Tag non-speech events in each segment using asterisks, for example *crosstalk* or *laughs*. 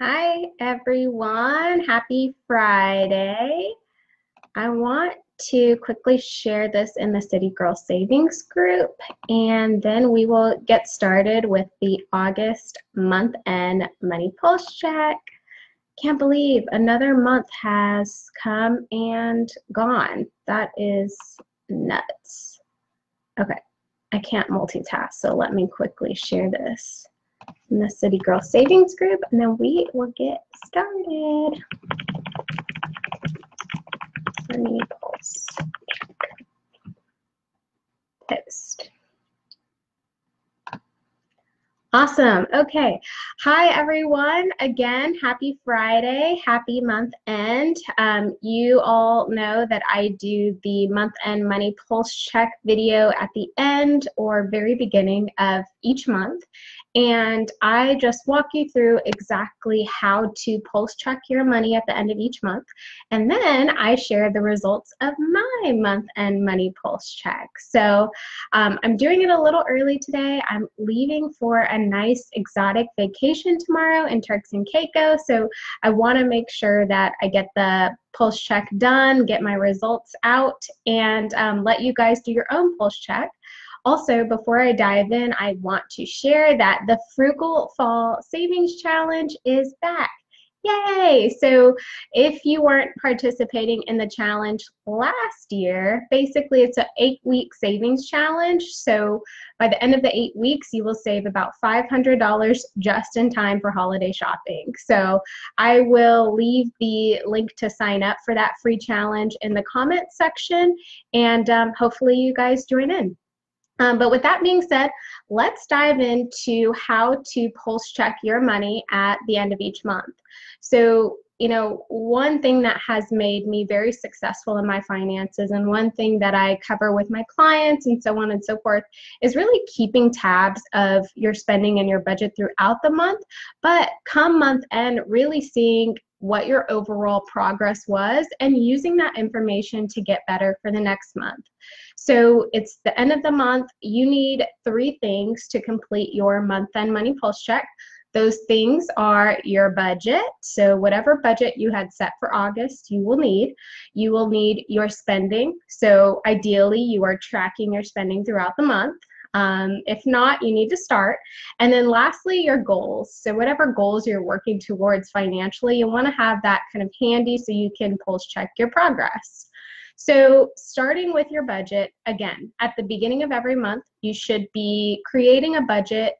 Hi, everyone. Happy Friday. I want to quickly share this in the City Girl Savings group, and then we will get started with the August month end money pulse check. Can't believe another month has come and gone. That is nuts. Okay, I can't multitask, so let me quickly share this in the City Girl Savings group, and then we will get started. Money Pulse. Post. Awesome. Okay. Hi, everyone. Again, happy Friday. Happy month end. Um, you all know that I do the month end money pulse check video at the end or very beginning of each month and I just walk you through exactly how to pulse check your money at the end of each month. And then I share the results of my month end money pulse check. So um, I'm doing it a little early today. I'm leaving for a nice exotic vacation tomorrow in Turks and Caicos. So I want to make sure that I get the pulse check done, get my results out, and um, let you guys do your own pulse check. Also, before I dive in, I want to share that the Frugal Fall Savings Challenge is back. Yay! So if you weren't participating in the challenge last year, basically it's an eight week savings challenge. So by the end of the eight weeks, you will save about $500 just in time for holiday shopping. So I will leave the link to sign up for that free challenge in the comments section and um, hopefully you guys join in. Um, but with that being said, let's dive into how to pulse check your money at the end of each month. So, you know, one thing that has made me very successful in my finances, and one thing that I cover with my clients and so on and so forth, is really keeping tabs of your spending and your budget throughout the month. But come month end, really seeing what your overall progress was and using that information to get better for the next month. So it's the end of the month. You need three things to complete your month end money pulse check. Those things are your budget. So, whatever budget you had set for August, you will need. You will need your spending. So, ideally, you are tracking your spending throughout the month. Um, if not, you need to start. And then lastly, your goals. So whatever goals you're working towards financially, you want to have that kind of handy so you can pulse check your progress. So starting with your budget, again, at the beginning of every month, you should be creating a budget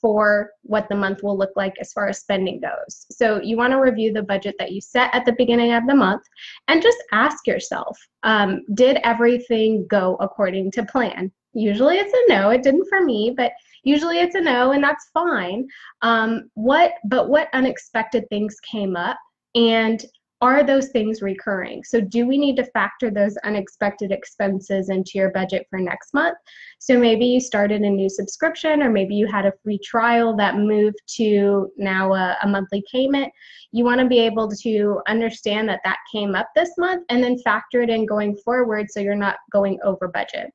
for what the month will look like as far as spending goes. So you want to review the budget that you set at the beginning of the month and just ask yourself, um, did everything go according to plan? Usually it's a no. It didn't for me, but usually it's a no, and that's fine. Um, what, but what unexpected things came up, and are those things recurring? So, do we need to factor those unexpected expenses into your budget for next month? So, maybe you started a new subscription, or maybe you had a free trial that moved to now a, a monthly payment. You want to be able to understand that that came up this month and then factor it in going forward so you're not going over budget.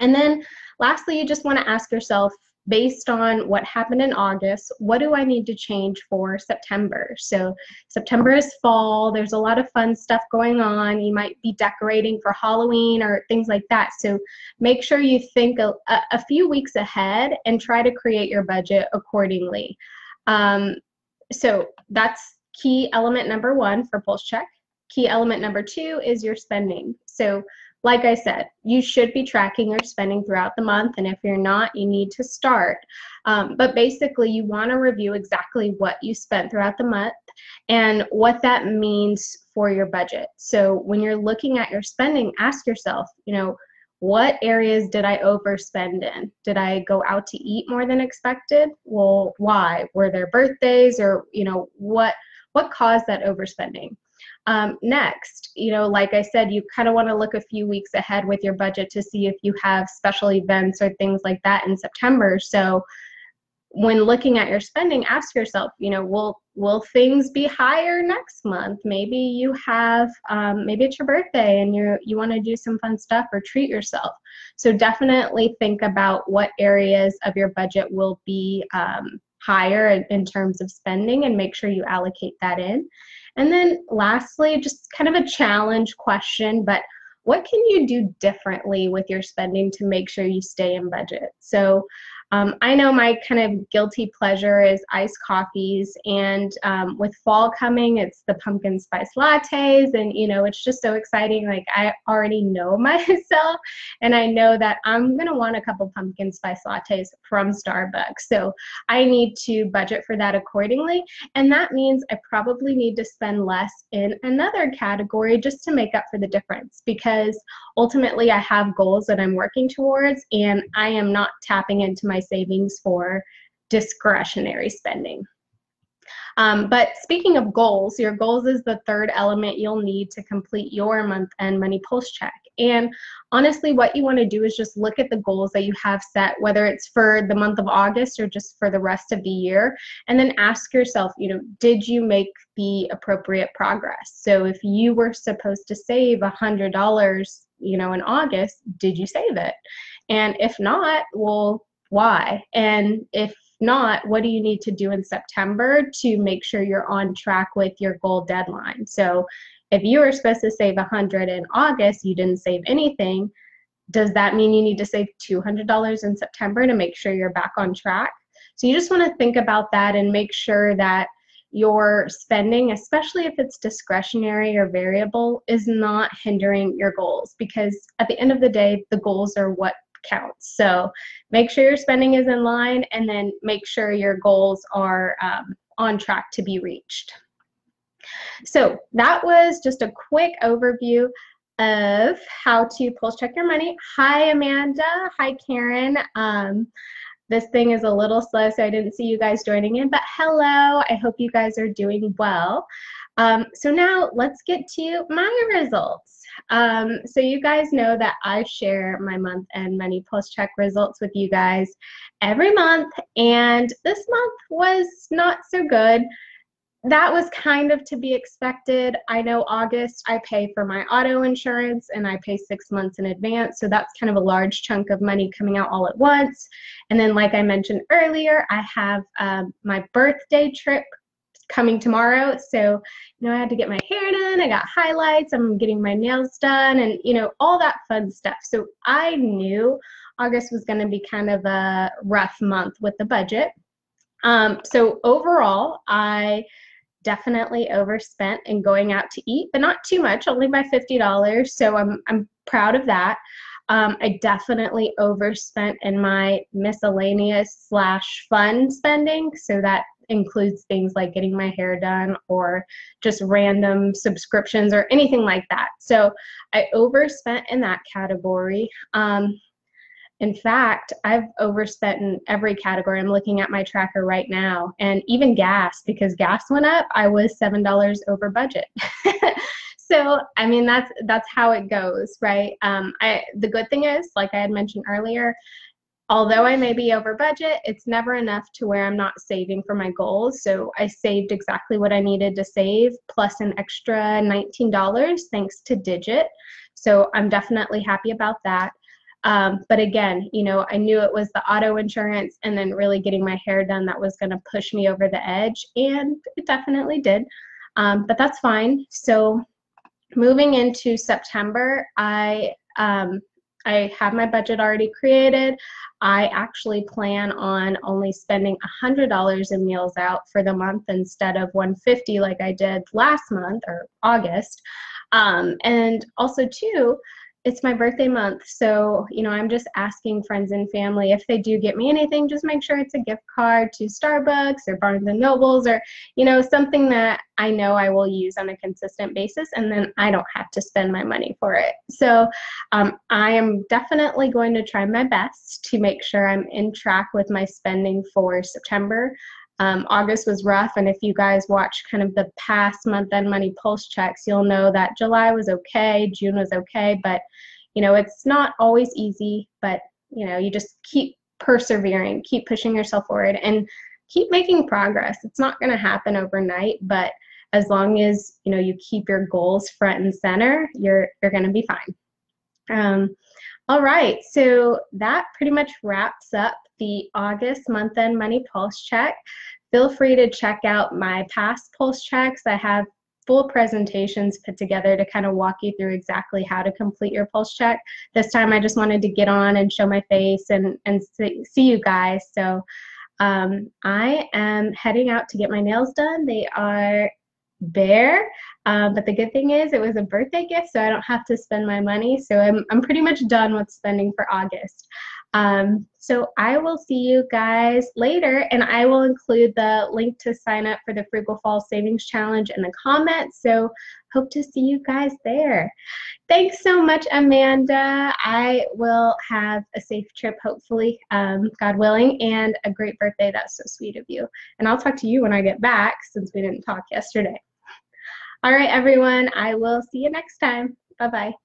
And then lastly, you just want to ask yourself, based on what happened in August, what do I need to change for September? So September is fall, there's a lot of fun stuff going on. You might be decorating for Halloween or things like that. So make sure you think a, a few weeks ahead and try to create your budget accordingly. Um, so that's key element number one for Pulse Check. Key element number two is your spending. So like I said, you should be tracking your spending throughout the month, and if you're not, you need to start. Um, but basically, you want to review exactly what you spent throughout the month and what that means for your budget. So when you're looking at your spending, ask yourself, you know, what areas did I overspend in? Did I go out to eat more than expected? Well, why? Were there birthdays or, you know, what what caused that overspending? Um, next, you know, like I said, you kind of want to look a few weeks ahead with your budget to see if you have special events or things like that in September. So when looking at your spending, ask yourself, you know, will will things be higher next month? Maybe you have, um, maybe it's your birthday and you you want to do some fun stuff or treat yourself. So definitely think about what areas of your budget will be um, higher in, in terms of spending and make sure you allocate that in. And then lastly, just kind of a challenge question, but what can you do differently with your spending to make sure you stay in budget? So um, I know my kind of guilty pleasure is iced coffees, and um, with fall coming, it's the pumpkin spice lattes, and you know, it's just so exciting. Like, I already know *laughs* myself, and I know that I'm gonna want a couple pumpkin spice lattes from Starbucks. So, I need to budget for that accordingly, and that means I probably need to spend less in another category just to make up for the difference because ultimately I have goals that I'm working towards, and I am not tapping into my savings for discretionary spending. Um, but speaking of goals, your goals is the third element you'll need to complete your month end money pulse check. And honestly, what you want to do is just look at the goals that you have set, whether it's for the month of August or just for the rest of the year, and then ask yourself, you know, did you make the appropriate progress? So if you were supposed to save a $100, you know, in August, did you save it? And if not, well, why? And if not, what do you need to do in September to make sure you're on track with your goal deadline? So if you were supposed to save 100 in August, you didn't save anything, does that mean you need to save $200 in September to make sure you're back on track? So you just want to think about that and make sure that your spending, especially if it's discretionary or variable, is not hindering your goals because at the end of the day, the goals are what counts. So make sure your spending is in line and then make sure your goals are um, on track to be reached. So that was just a quick overview of how to pulse check your money. Hi, Amanda. Hi, Karen. Um, this thing is a little slow, so I didn't see you guys joining in, but hello. I hope you guys are doing well. Um, so now let's get to my results. Um, so you guys know that I share my month and money pulse check results with you guys every month, and this month was not so good. That was kind of to be expected. I know August I pay for my auto insurance and I pay six months in advance, so that's kind of a large chunk of money coming out all at once. And then, like I mentioned earlier, I have um, my birthday trip coming tomorrow. So, you know, I had to get my hair done, I got highlights, I'm getting my nails done, and, you know, all that fun stuff. So I knew August was going to be kind of a rough month with the budget. Um, so overall, I definitely overspent in going out to eat, but not too much, only by $50. So I'm, I'm proud of that. Um, I definitely overspent in my miscellaneous slash fun spending. So that includes things like getting my hair done or just random subscriptions or anything like that. So I overspent in that category. Um, in fact, I've overspent in every category. I'm looking at my tracker right now, and even gas, because gas went up, I was $7 over budget. *laughs* so i mean that's that's how it goes right um, I, the good thing is like i had mentioned earlier although I may be over budget, it's never enough to where I'm not saving for my goals. So I saved exactly what I needed to save plus an extra $19 thanks to Digit. So I'm definitely happy about that. Um, but again, you know, I knew it was the auto insurance and then really getting my hair done that was going to push me over the edge, and it definitely did. Um, but that's fine. So moving into September, I um, I have my budget already created. I actually plan on only spending $100 in meals out for the month instead of 150 like I did last month or August. Um, and also, too, it's my birthday month, so you know I'm just asking friends and family if they do get me anything, just make sure it's a gift card to Starbucks or Barnes and Nobles or you know something that I know I will use on a consistent basis, and then I don't have to spend my money for it. So um, I am definitely going to try my best to make sure I'm in track with my spending for September. Um, August was rough, and if you guys watch kind of the past month end money pulse checks, you'll know that July was okay, June was okay, but you know it's not always easy. But you know you just keep persevering, keep pushing yourself forward, and keep making progress. It's not going to happen overnight, but as long as you know you keep your goals front and center, you're you're going to be fine. Um, all right, so that pretty much wraps up the August month end money pulse check. Feel free to check out my past pulse checks. I have full presentations put together to kind of walk you through exactly how to complete your pulse check. This time I just wanted to get on and show my face and, and see, you guys. So um, I am heading out to get my nails done. They are bare, um, but the good thing is it was a birthday gift, so I don't have to spend my money. So I'm, I'm pretty much done with spending for August. Um, so I will see you guys later, and I will include the link to sign up for the Frugal Fall Savings Challenge in the comments. So hope to see you guys there. Thanks so much, Amanda. I will have a safe trip, hopefully, um, God willing, and a great birthday. That's so sweet of you. And I'll talk to you when I get back since we didn't talk yesterday. All right, everyone, I will see you next time. Bye bye.